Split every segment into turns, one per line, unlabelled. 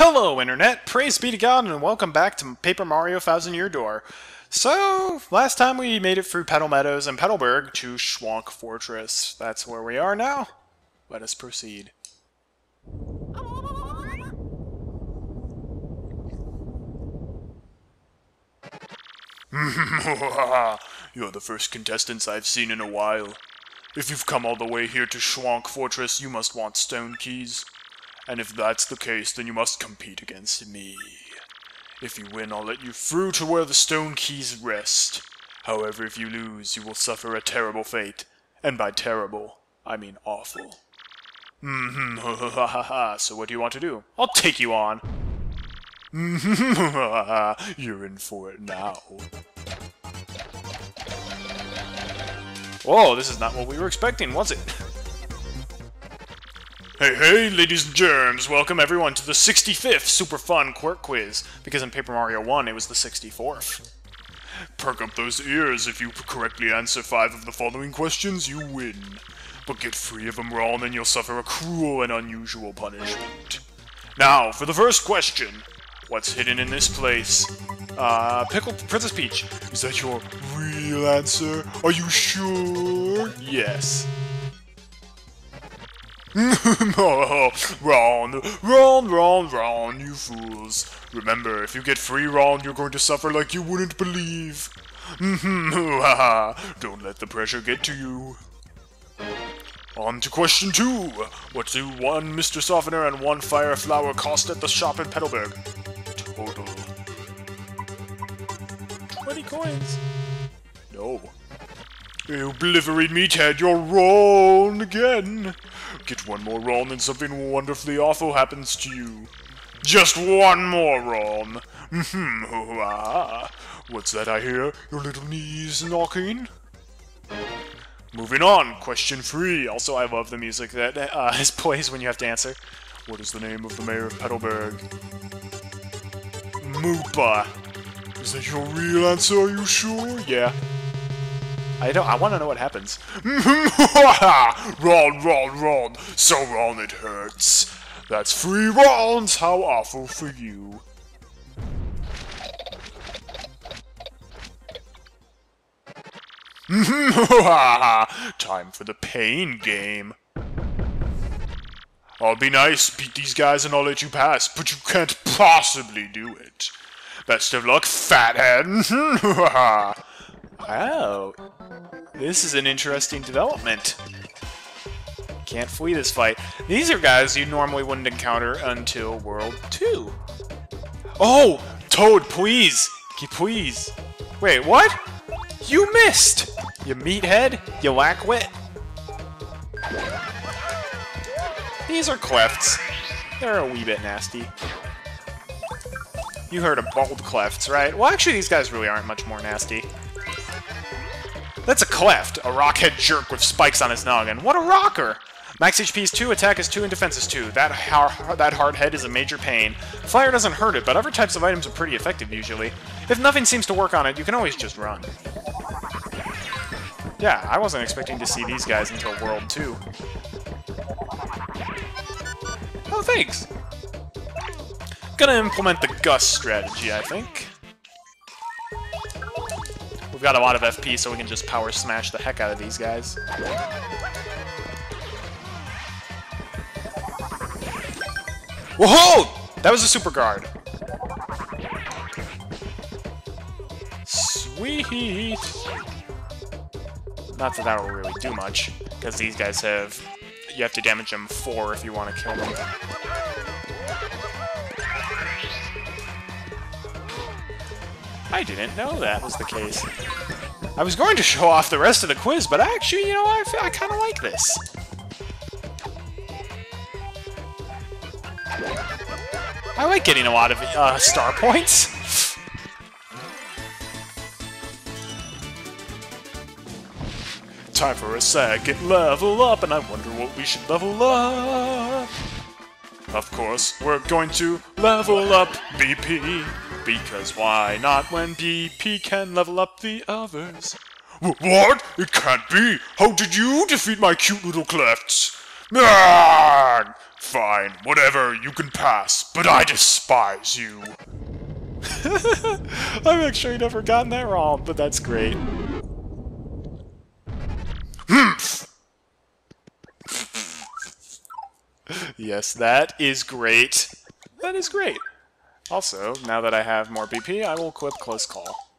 Hello, Internet! Praise be to God, and welcome back to Paper Mario Thousand Year Door. So, last time we made it through Petal Meadows and Petalburg to Shhwonk Fortress. That's where we are now. Let us proceed.
You're the first contestants I've seen in a while. If you've come all the way here to Shhwonk Fortress, you must want stone keys. And if that's the case, then you must compete against me. If you win, I'll let you through to where the stone keys rest. However, if you lose, you will suffer a terrible fate. And by terrible, I mean awful. Hmm, ha ha ha ha. So what do you want to do? I'll take you on. You're in for it now.
Whoa, this is not what we were expecting, was it?
Hey, hey, ladies and germs, welcome everyone to the 65th Super Fun Quirk Quiz, because in Paper Mario 1 it was the 64th. Perk up those ears, if you correctly answer five of the following questions, you win. But get three of them wrong and you'll suffer a cruel and unusual punishment. Now, for the first question. What's hidden in this place?
Uh, Pickle Princess Peach.
Is that your real answer? Are you sure?
Yes.
wrong, wrong, wrong, wrong, you fools. Remember, if you get three wrong, you're going to suffer like you wouldn't believe. Mm-hmm. Don't let the pressure get to you. On to question two. What do one Mr. Softener and one Fire Flower cost at the shop in Petalburg? Total.
20 coins.
No. You blithering meathead, you're wrong again. Get one more wrong and something wonderfully awful happens to you. Just one more wrong. Hmm, What's that I hear? Your little knees knocking? Moving on, question three.
Also, I love the music that uh, is plays when you have to answer.
What is the name of the mayor of Petalburg? Moopa. Is that your real answer, are you sure?
Yeah. I don't- I want to know what happens.
wrong, wrong, wrong. So wrong it hurts. That's three wrongs. How awful for you. Time for the pain game. I'll be nice, beat these guys, and I'll let you pass, but you can't possibly do it. Best of luck, fathead!
oh. This is an interesting development. Can't flee this fight. These are guys you normally wouldn't encounter until World 2. Oh! Toad, please! Please! Wait, what? You missed! You meathead! You lack wit! These are clefts. They're a wee bit nasty. You heard of bald clefts, right? Well, actually, these guys really aren't much more nasty. That's a cleft, a rockhead jerk with spikes on his noggin. What a rocker! Max HP is 2, attack is 2, and defense is 2. That, that hard head is a major pain. Fire doesn't hurt it, but other types of items are pretty effective usually. If nothing seems to work on it, you can always just run. Yeah, I wasn't expecting to see these guys until World 2. Oh, thanks! Gonna implement the Gus strategy, I think. We've got a lot of FP, so we can just power smash the heck out of these guys. Whoa! That was a super guard. Sweet! Not that that'll really do much, because these guys have... You have to damage them 4 if you want to kill them. I didn't know that was the case. I was going to show off the rest of the quiz, but actually, you know, I, I kind of like this. I like getting a lot of uh, star points.
Time for a second level up, and I wonder what we should level up. Of course, we're going to level up BP. Because why not when BP can level up the others? W what? It can't be! How did you defeat my cute little clefts? Ah! Fine, whatever, you can pass, but I despise you.
I'm actually never gotten that wrong, but that's great. yes, that is great. That is great. Also, now that I have more BP, I will equip Close Call.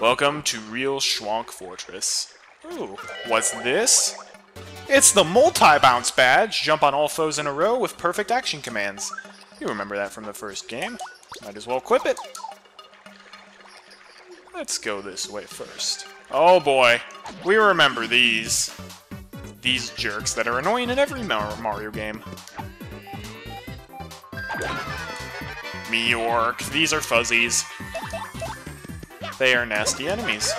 Welcome to Real Shhwonk Fortress. Ooh, what's this? It's the multi-bounce badge! Jump on all foes in a row with perfect action commands. You remember that from the first game. Might as well equip it. Let's go this way first. Oh boy, we remember these. These jerks that are annoying in every Mario game. Meork. These are fuzzies. They are nasty enemies.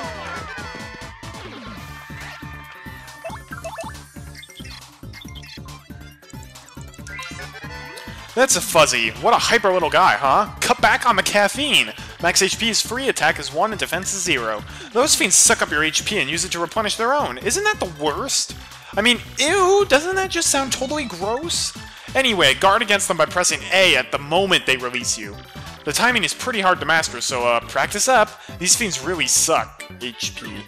That's a fuzzy. What a hyper little guy, huh? Cut back on the caffeine. Max HP is free, attack is 1, and defense is 0. Those fiends suck up your HP and use it to replenish their own. Isn't that the worst? I mean, ew, doesn't that just sound totally gross? Anyway, guard against them by pressing A at the moment they release you. The timing is pretty hard to master, so uh, practice up. These fiends really suck HP.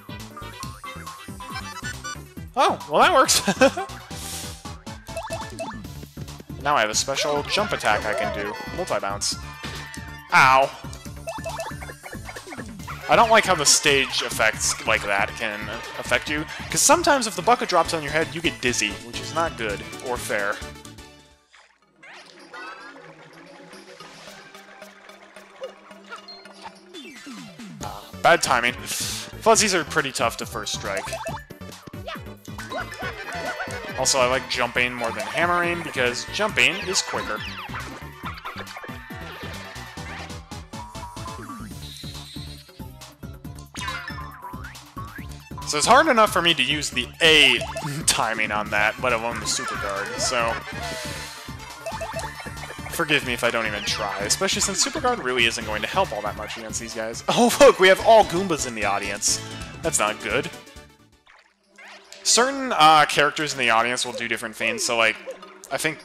Oh, well that works. Now I have a special jump attack I can do. Multi-bounce. Ow. I don't like how the stage effects like that can affect you, because sometimes if the bucket drops on your head, you get dizzy, which is not good or fair. Uh, bad timing. Fuzzies are pretty tough to first strike. Also, I like jumping more than hammering, because jumping is quicker. So it's hard enough for me to use the A timing on that, let alone the super guard, so... Forgive me if I don't even try, especially since Super Guard really isn't going to help all that much against these guys. Oh look, we have all Goombas in the audience. That's not good certain uh, characters in the audience will do different things. So, like, I think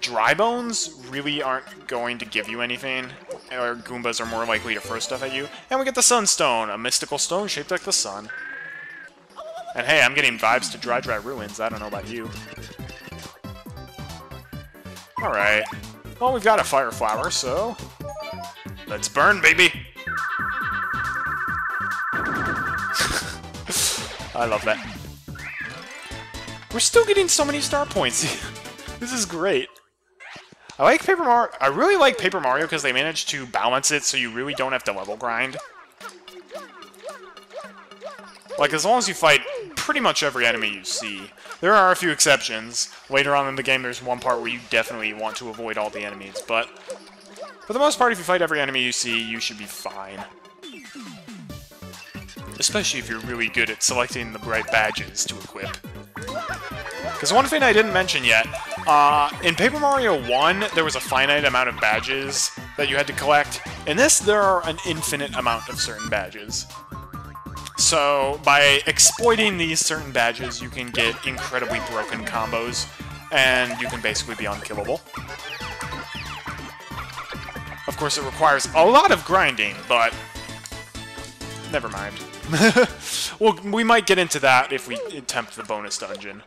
dry bones really aren't going to give you anything, or Goombas are more likely to throw stuff at you. And we get the Sunstone, a mystical stone shaped like the sun. And hey, I'm getting vibes to Dry Dry Ruins. I don't know about you. Alright. Well, we've got a Fire Flower, so... Let's burn, baby! I love that. We're still getting so many star points. this is great. I like Paper Mario. I really like Paper Mario because they managed to balance it so you really don't have to level grind. Like, as long as you fight pretty much every enemy you see. There are a few exceptions. Later on in the game, there's one part where you definitely want to avoid all the enemies, but for the most part, if you fight every enemy you see, you should be fine. Especially if you're really good at selecting the right badges to equip. Because one thing I didn't mention yet, uh, in Paper Mario 1, there was a finite amount of badges that you had to collect. In this, there are an infinite amount of certain badges. So, by exploiting these certain badges, you can get incredibly broken combos, and you can basically be unkillable. Of course, it requires a lot of grinding, but never mind. well, we might get into that if we attempt the bonus dungeon.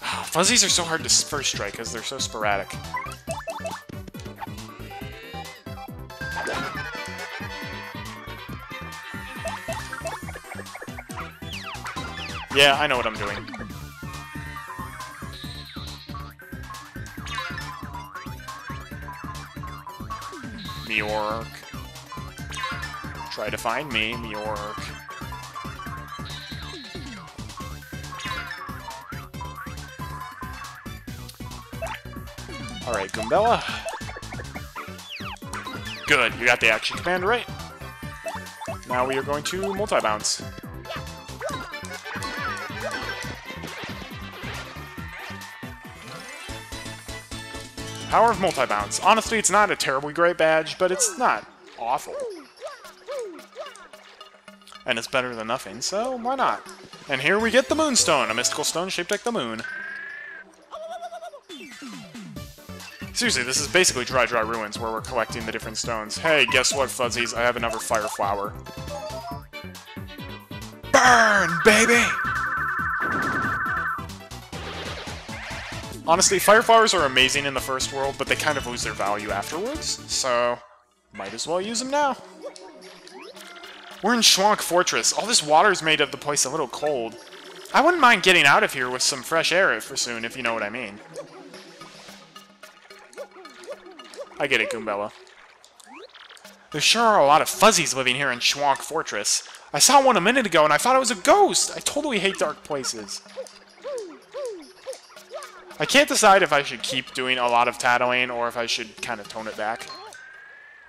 Fuzzies are so hard to first strike because they're so sporadic. Yeah, I know what I'm doing. Meork. Try to find me, Meork. Alright, Goombella. Good, you got the action command right. Now we are going to multi-bounce. Power of multi-bounce. Honestly, it's not a terribly great badge, but it's not awful. and it's better than nothing, so why not? And here we get the Moonstone, a mystical stone shaped like the moon. Seriously, this is basically Dry Dry Ruins, where we're collecting the different stones. Hey, guess what, Fuzzies? I have another Fire Flower. Burn, baby! Honestly, Fire Flowers are amazing in the first world, but they kind of lose their value afterwards, so might as well use them now. We're in Shhwonk Fortress. All this water's made of the place a little cold. I wouldn't mind getting out of here with some fresh air for soon, if you know what I mean. I get it, Goombella. There sure are a lot of fuzzies living here in Shhwonk Fortress. I saw one a minute ago and I thought it was a ghost! I totally hate dark places. I can't decide if I should keep doing a lot of tattling or if I should kind of tone it back.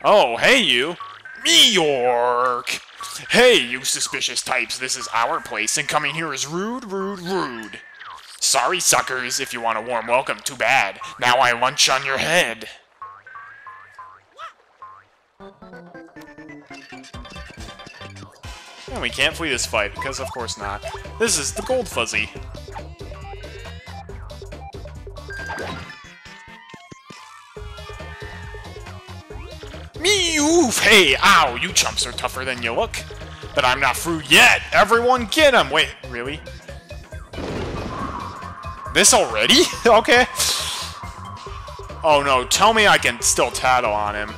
Oh, hey you! Me York! Hey, you suspicious types, this is our place, and coming here is rude, rude, rude. Sorry, suckers, if you want a warm welcome, too bad. Now I lunch on your head. And we can't flee this fight, because of course not. This is the Gold Fuzzy. Hey, ow! You chumps are tougher than you look. But I'm not through yet! Everyone get him! Wait, really? This already? okay. Oh no, tell me I can still tattle on him.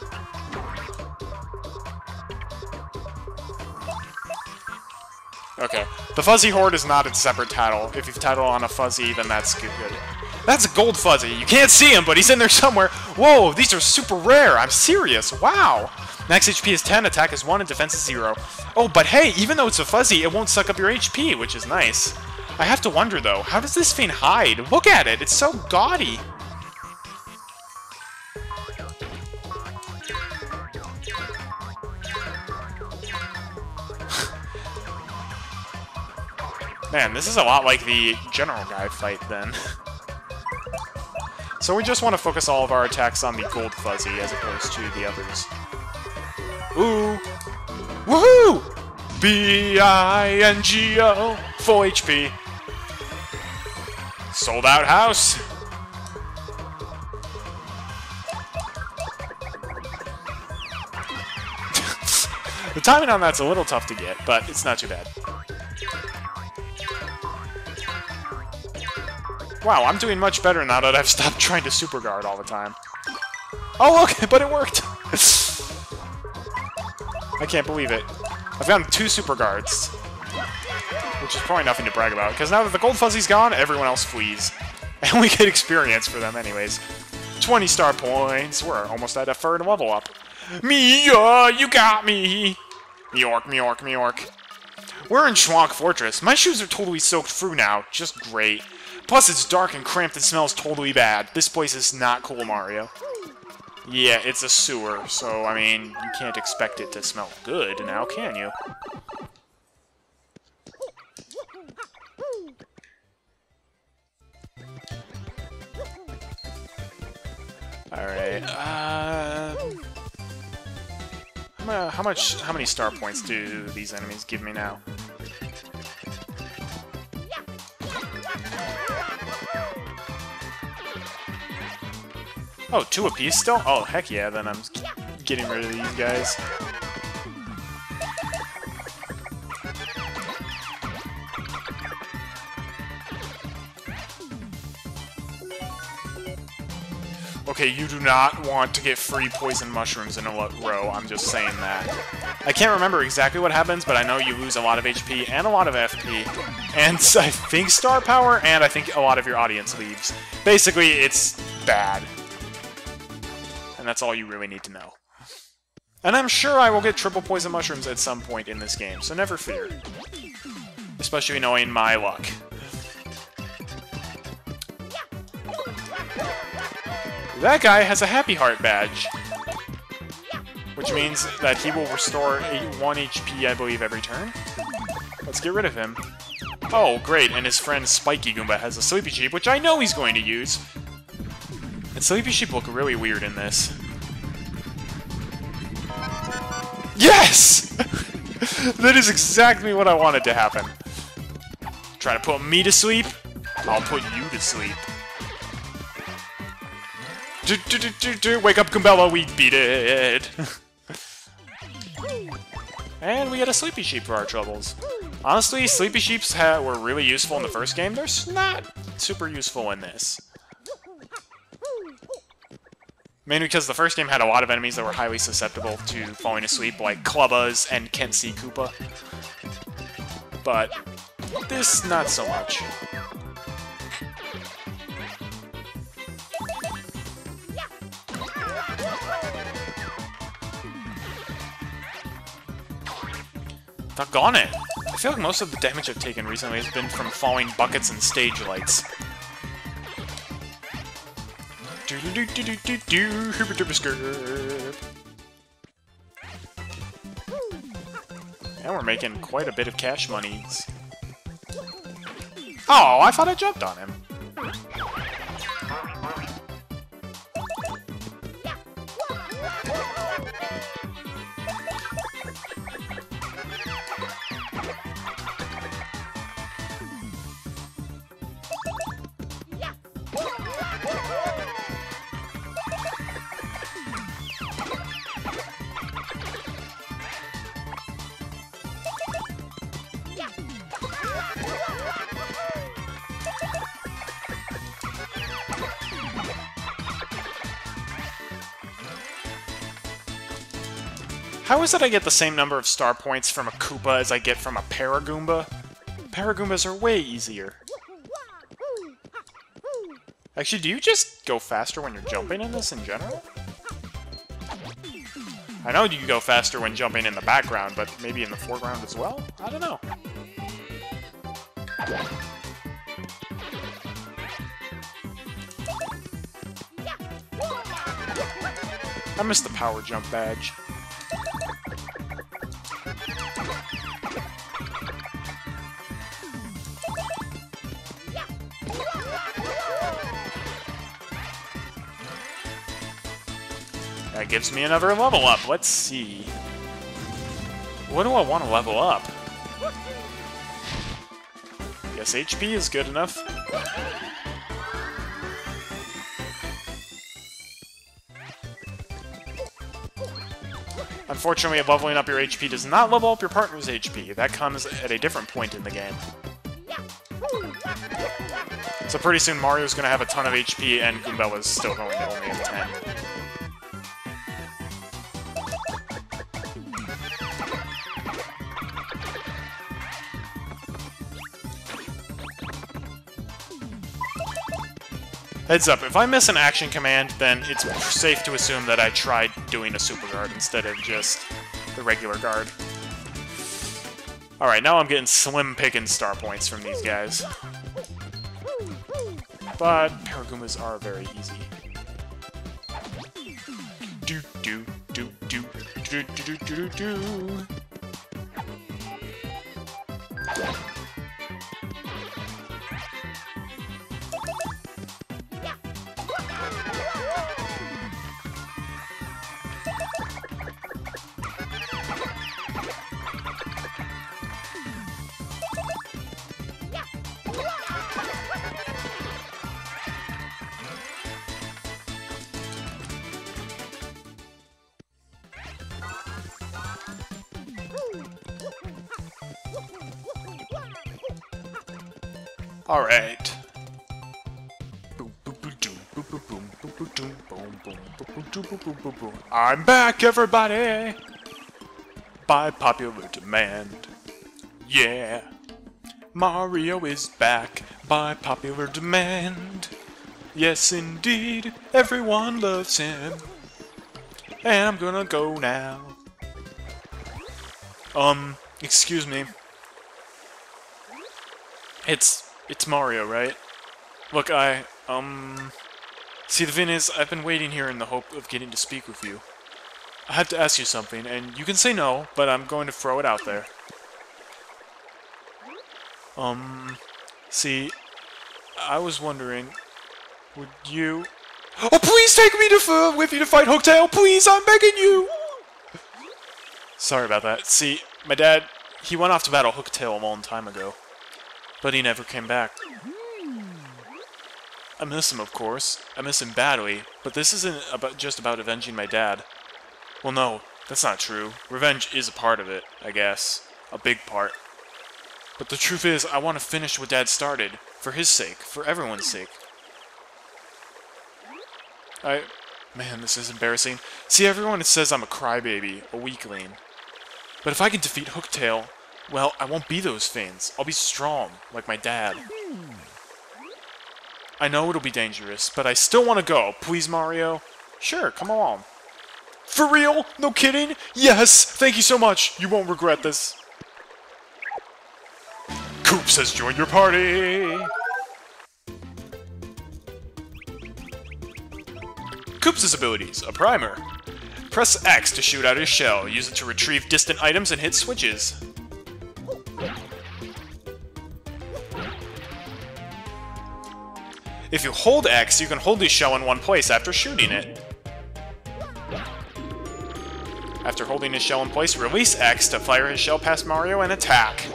Okay. The Fuzzy Horde is not a separate title. If you've tattled on a Fuzzy, then that's good. That's a gold Fuzzy. You can't see him, but he's in there somewhere. Whoa, these are super rare. I'm serious. Wow. Max HP is 10, attack is 1, and defense is 0. Oh, but hey, even though it's a Fuzzy, it won't suck up your HP, which is nice. I have to wonder, though, how does this thing hide? Look at it. It's so gaudy. Man, this is a lot like the general guy fight, then. so we just want to focus all of our attacks on the Gold Fuzzy as opposed to the others. Ooh! Woohoo! B-I-N-G-O! Full HP. Sold out house! the timing on that's a little tough to get, but it's not too bad. Wow, I'm doing much better now that I've stopped trying to super guard all the time. Oh, okay, but it worked! I can't believe it. I've gotten two super guards. Which is probably nothing to brag about, because now that the Gold Fuzzy's gone, everyone else flees. And we get experience for them anyways. 20 star points! We're almost at a third level up. Me, you got me! York, York, York. We're in Shhwonk Fortress. My shoes are totally soaked through now. Just great. Plus, it's dark and cramped and smells totally bad. This place is not cool, Mario. Yeah, it's a sewer, so, I mean, you can't expect it to smell good now, can you? Alright, uh... How much, how many star points do these enemies give me now? Oh, two apiece still? Oh, heck yeah, then I'm getting rid of these guys. Okay, you do not want to get free poison mushrooms in a row, I'm just saying that. I can't remember exactly what happens, but I know you lose a lot of HP and a lot of FP, and I think star power, and I think a lot of your audience leaves. Basically, it's bad and that's all you really need to know. And I'm sure I will get triple poison mushrooms at some point in this game, so never fear. Especially knowing my luck. That guy has a Happy Heart badge. Which means that he will restore 1 HP, I believe, every turn. Let's get rid of him. Oh, great, and his friend Spiky Goomba has a Sleepy Sheep, which I know he's going to use, Sleepy Sheep look really weird in this. Yes! that is exactly what I wanted to happen. Trying to put me to sleep? I'll put you to sleep. Do, do, do, do, do. Wake up, Goombella, we beat it! and we get a Sleepy Sheep for our troubles. Honestly, Sleepy Sheeps were really useful in the first game. They're not super useful in this. Mainly because the first game had a lot of enemies that were highly susceptible to falling asleep, like Clubbas and Kensei Koopa. But this, not so much. Doggone it! I feel like most of the damage I've taken recently has been from falling buckets and stage lights. And we're making quite a bit of cash monies. Oh, I thought I jumped on him. How is it I get the same number of star points from a Koopa as I get from a Paragoomba? Paragoombas are way easier. Actually, do you just go faster when you're jumping in this in general? I know you go faster when jumping in the background, but maybe in the foreground as well? I don't know. I missed the power jump badge. That gives me another level up. Let's see. What do I want to level up? Yes, HP is good enough. Unfortunately, leveling up your HP does not level up your partner's HP. That comes at a different point in the game. So pretty soon Mario's going to have a ton of HP and Goombella's still going to only have 10. Heads up, if I miss an action command, then it's safe to assume that I tried doing a super guard instead of just the regular guard. Alright, now I'm getting slim picking star points from these guys. But Paragoombas are very easy. Do do do do do do do do do. Alright. I'm back, everybody! By popular demand. Yeah. Mario is back by popular demand. Yes, indeed, everyone loves him. And I'm gonna go now. Um, excuse me. It's it's Mario, right? Look, I, um... See, the thing is, I've been waiting here in the hope of getting to speak with you. I have to ask you something, and you can say no, but I'm going to throw it out there. Um, see, I was wondering, would you... Oh, please take me to with you to fight Hooktail! Please, I'm begging you! Sorry about that. See, My dad, he went off to battle Hooktail a long time ago. But he never came back. I miss him, of course. I miss him badly, but this isn't about just about avenging my dad. Well, no, that's not true. Revenge is a part of it, I guess. A big part. But the truth is, I want to finish what Dad started. For his sake. For everyone's sake. I... Man, this is embarrassing. See, everyone says I'm a crybaby, a weakling. But if I can defeat Hooktail, well, I won't be those fiends. I'll be strong, like my dad. I know it'll be dangerous, but I still want to go. Please, Mario? Sure, come along. For real? No kidding? Yes! Thank you so much! You won't regret this. Koops has joined your party! Koops' abilities. A primer. Press X to shoot out his shell. Use it to retrieve distant items and hit switches. If you hold X, you can hold his shell in one place after shooting it. After holding his shell in place, release X to fire his shell past Mario and attack.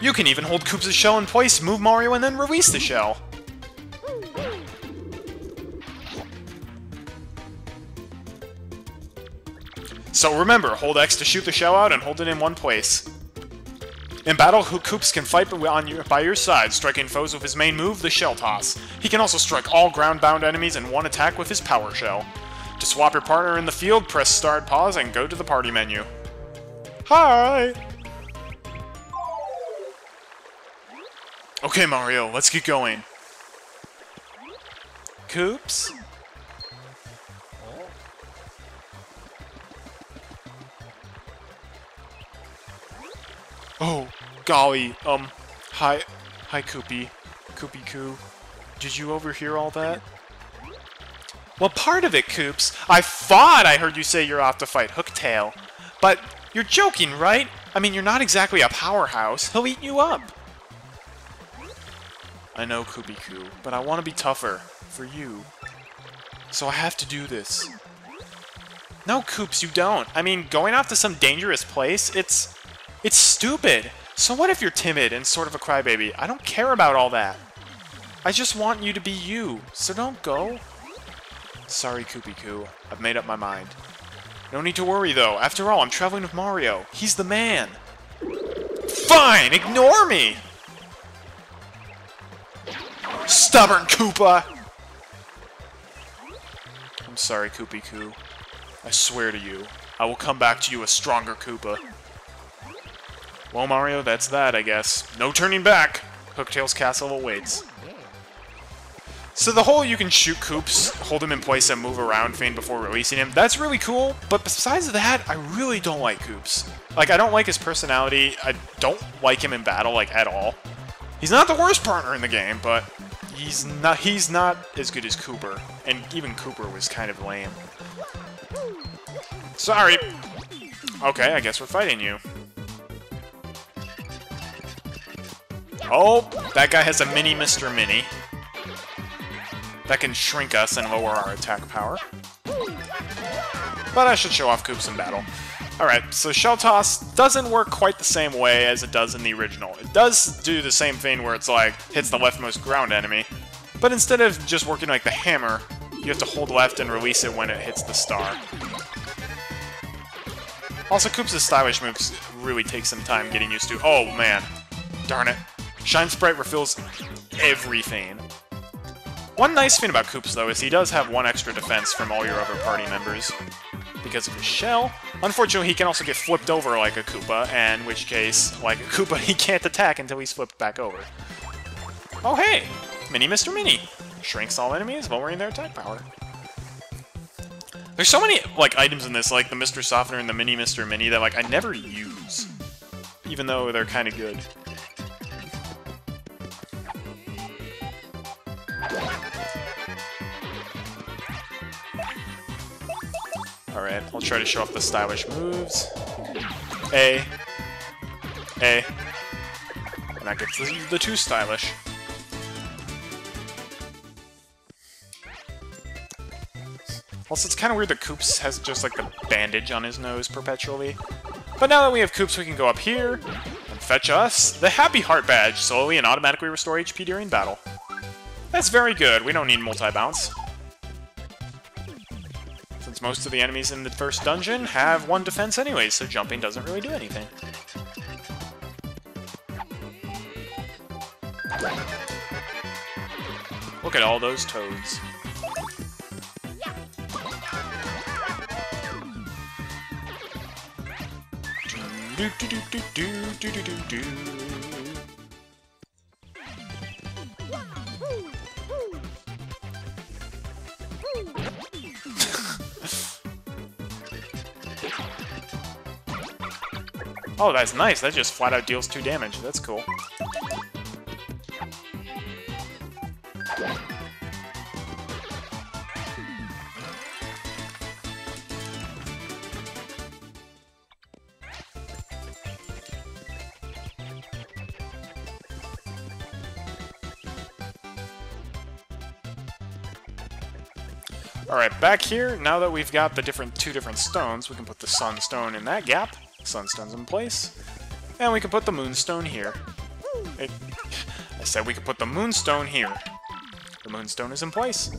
You can even hold Koops' shell in place, move Mario, and then release the shell. So remember, hold X to shoot the shell out and hold it in one place. In battle, Koops can fight on your, by your side, striking foes with his main move, the Shell Toss. He can also strike all ground-bound enemies in one attack with his Power Shell. To swap your partner in the field, press Start Pause and go to the party menu. Hi! Okay, Mario, let's get going. Koops? Oh, golly, um, hi, hi Koopy, Koopy Koo. Did you overhear all that? Well, part of it, Koops. I thought I heard you say you're off to fight Hooktail. But you're joking, right? I mean, you're not exactly a powerhouse. He'll eat you up. I know, Koopy Koo, but I want to be tougher. For you. So I have to do this. No, Koops, you don't. I mean, going off to some dangerous place, it's... It's stupid! So what if you're timid and sort of a crybaby? I don't care about all that. I just want you to be you, so don't go. Sorry, Koopy Koo. I've made up my mind. No need to worry, though. After all, I'm traveling with Mario. He's the man. Fine! Ignore me! Stubborn Koopa! I'm sorry, Koopy Koo. I swear to you, I will come back to you a stronger Koopa. Well, Mario, that's that, I guess. No turning back! Hooktail's castle awaits. So the whole you can shoot Koops, hold him in place, and move around thing before releasing him, that's really cool, but besides that, I really don't like Koops. Like, I don't like his personality, I don't like him in battle, like, at all. He's not the worst partner in the game, but he's not he's not as good as Kooper, and even Kooper was kind of lame. Sorry! Okay, I guess we're fighting you. Oh, that guy has a mini Mr. Mini. That can shrink us and lower our attack power. But I should show off Koops in battle. Alright, so Shell Toss doesn't work quite the same way as it does in the original. It does do the same thing where it's like, hits the leftmost ground enemy, but instead of just working like the hammer, you have to hold left and release it when it hits the star. Also, Koops' stylish moves really take some time getting used to. Oh, man. Darn it. Shine Sprite refills everything. One nice thing about Koops, though, is he does have one extra defense from all your other party members. Because of his shell. Unfortunately, he can also get flipped over like a Koopa, and in which case, like a Koopa, he can't attack until he's flipped back over. Oh hey! Mini Mr. Mini! Shrinks all enemies, lowering their attack power. There's so many, like, items in this, like the Mr. Softener and the Mini Mr. Mini, that, like, I never use. Even though they're kind of good. Alright, I'll try to show off the stylish moves. A. A. And that gets the, the too stylish. Also, it's kind of weird that Koops has just like the bandage on his nose perpetually. But now that we have Koops, we can go up here and fetch us the Happy Heart Badge, slowly and automatically restore HP during battle. That's very good. We don't need multi-bounce. Most of the enemies in the first dungeon have one defense anyway, so jumping doesn't really do anything. Look at all those toads. Do do do do do do do do do. Oh, that's nice. That just flat out deals two damage. That's cool. Alright, back here, now that we've got the different two different stones, we can put the sunstone in that gap. Sunstone's in place. And we can put the moonstone here. It, I said we could put the moonstone here. The moonstone is in place.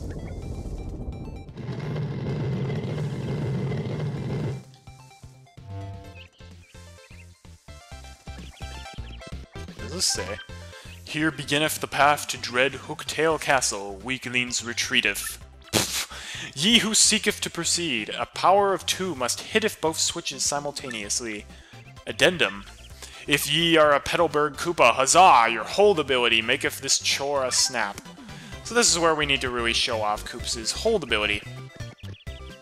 What does this say? Here beginneth the path to dread Hooktail Castle, weaklings retreateth. Ye who seeketh to proceed, a power of two must hitteth both switches simultaneously. Addendum. If ye are a Petalburg Koopa, huzzah! Your hold ability maketh this chore a snap. So this is where we need to really show off Koops' hold ability.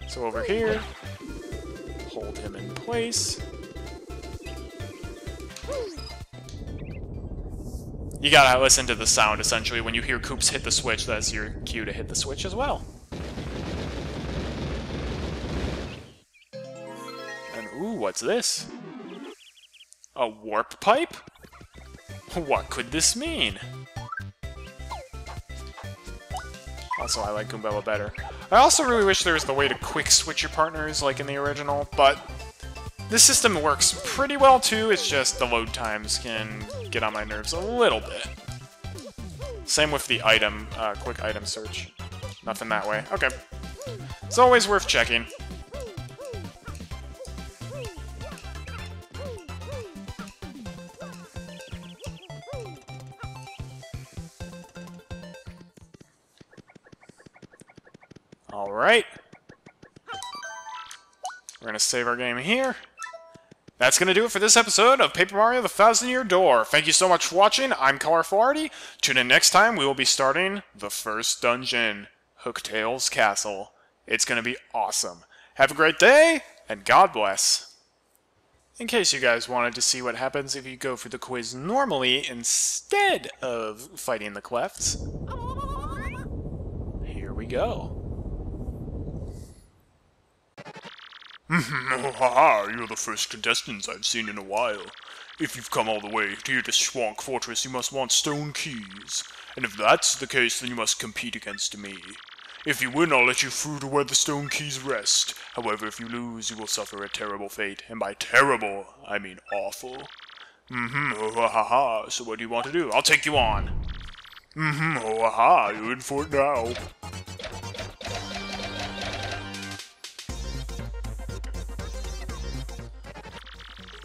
So over here, hold him in place. You gotta listen to the sound, essentially. When you hear Koops hit the switch, that's your cue to hit the switch as well. What's this? A warp pipe? What could this mean? Also, I like Goombella better. I also really wish there was the way to quick switch your partners like in the original, but this system works pretty well too, it's just the load times can get on my nerves a little bit. Same with the item, uh, quick item search. Nothing that way. Okay. It's always worth checking. Save our game here. That's gonna do it for this episode of Paper Mario The Thousand Year Door. Thank you so much for watching. I'm Colorful Arty. Tune in next time. We will be starting the first dungeon, Hooktail's Castle. It's gonna be awesome. Have a great day, and God bless. In case you guys wanted to see what happens if you go for the quiz normally instead of fighting the clefts, here we go.
You're the first contestants I've seen in a while. If you've come all the way here to Shhwonk Fortress, you must want stone keys. And if that's the case, then you must compete against me. If you win, I'll let you through to where the stone keys rest. However, if you lose, you will suffer a terrible fate. And by terrible, I mean awful. Mm-hmm, ha ha ha. So what do you want to do? I'll take you on. Mm-hmm, ha ha. You're in for it now.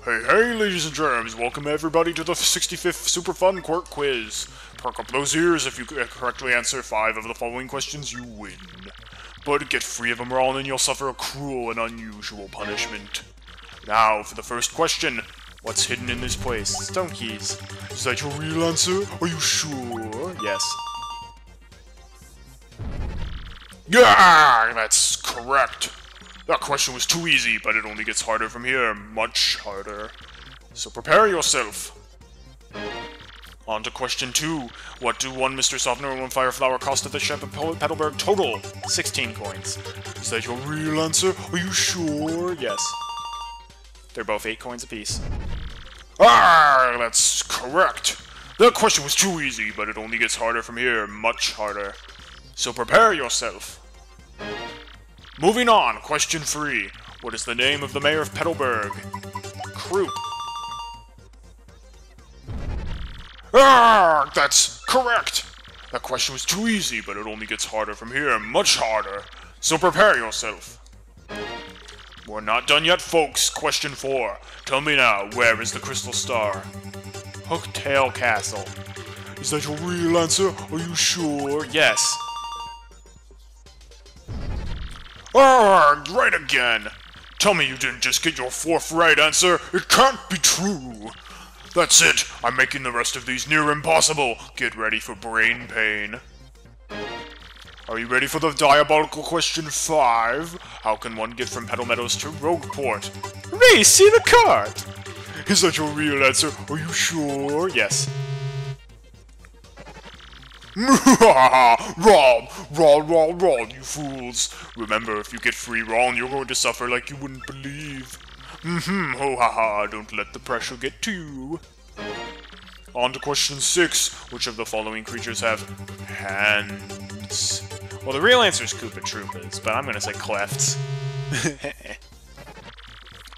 Hey, hey, ladies and germs, welcome everybody to the 65th Super Fun Quirk Quiz. Perk up those ears if you uh, correctly answer five of the following questions, you win. But get three of them wrong and you'll suffer a cruel and unusual punishment. Now, for the first question, what's hidden in this place?
Stone keys.
Is that your real answer? Are you sure?
Yes.
Yeah, that's correct. That question was too easy, but it only gets harder from here. Much harder. So prepare yourself. On to question two. What do one Mr. Softener and one Fire Flower cost at the Chef of Petalburg total?
16 coins.
Is that your real answer? Are you sure?
Yes. They're both 8 coins apiece.
Ah, that's correct. That question was too easy, but it only gets harder from here. Much harder. So prepare yourself. Moving on, question three. What is the name of the mayor of Petalburg?
Kroop.
Ah, that's correct! That question was too easy, but it only gets harder from here, much harder. So prepare yourself. We're not done yet, folks. Question four. Tell me now, where is the crystal star?
Hooktail Castle.
Is that your real answer? Are you sure?
Yes.
Ah, right again. Tell me you didn't just get your fourth right answer. It can't be true. That's it. I'm making the rest of these near impossible. Get ready for brain pain. Are you ready for the diabolical question five? How can one get from Petal Meadows to Rogueport?
Ray, see the cart!
Is that your real answer? Are you sure?
Yes.
wrong, wrong, wrong, wrong, you fools. Remember, if you get free wrong, you're going to suffer like you wouldn't believe. Mm-hmm, ho ha ha, don't let the pressure get to you. On to question six. Which of the following creatures have hands?
Well, the real answer is Koopa Troopas, but I'm gonna say Clefts.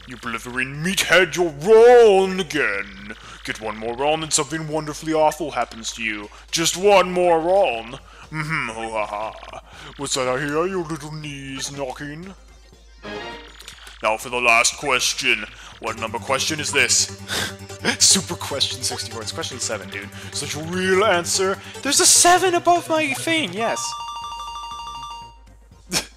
you blithering meathead, you're wrong again. Get one more wrong and something wonderfully awful happens to you. Just one more wrong. Mm-hmm, ha ha. What's that I hear? Your little knees knocking? Now for the last question. What number question is this?
Super question 64. It's question 7, dude. Such a real answer. There's a 7 above my thing, yes.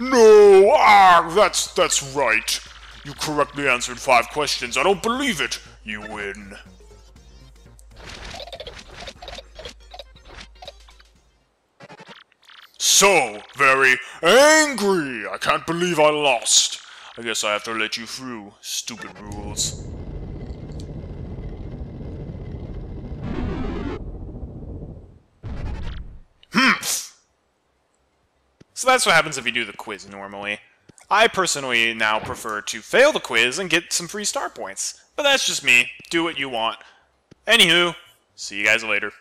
no! Ah, that's, that's right. You correctly answered five questions. I don't believe it. You win. So very angry! I can't believe I lost. I guess I have to let you through. Stupid rules.
Humph! So that's what happens if you do the quiz normally. I personally now prefer to fail the quiz and get some free star points. But that's just me. Do what you want. Anywho, see you guys later.